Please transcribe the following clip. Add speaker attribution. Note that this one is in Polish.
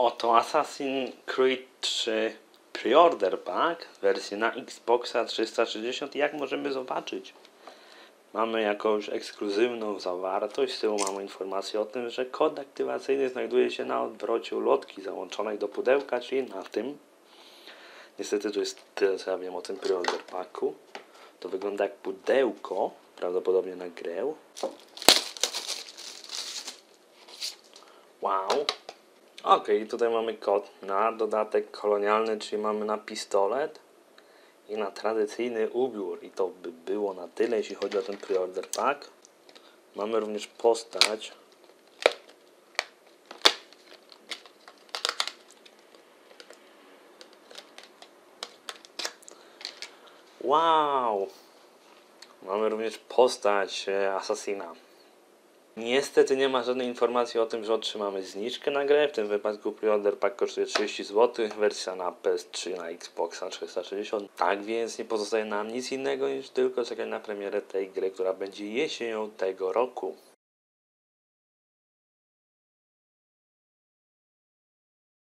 Speaker 1: Oto Assassin's Creed 3 Preorder Pack w wersji na Xboxa 360. Jak możemy zobaczyć, mamy jakąś ekskluzywną zawartość. Z tyłu mamy informację o tym, że kod aktywacyjny znajduje się na odwrocie ulotki załączonej do pudełka, czyli na tym. Niestety to jest tyle, co ja wiem o tym Preorder Packu. To wygląda jak pudełko, prawdopodobnie na grę. Wow. Ok, tutaj mamy kod na dodatek kolonialny, czyli mamy na pistolet i na tradycyjny ubiór. I to by było na tyle, jeśli chodzi o ten preorder pack. Mamy również postać. Wow! Mamy również postać e, Assassina. Niestety nie ma żadnej informacji o tym, że otrzymamy zniżkę na grę. W tym wypadku preorder pack kosztuje 30 zł, wersja na PS3 na Xboxa 360. Tak więc nie pozostaje nam nic innego niż tylko czekać na premierę tej gry, która będzie jesienią tego roku.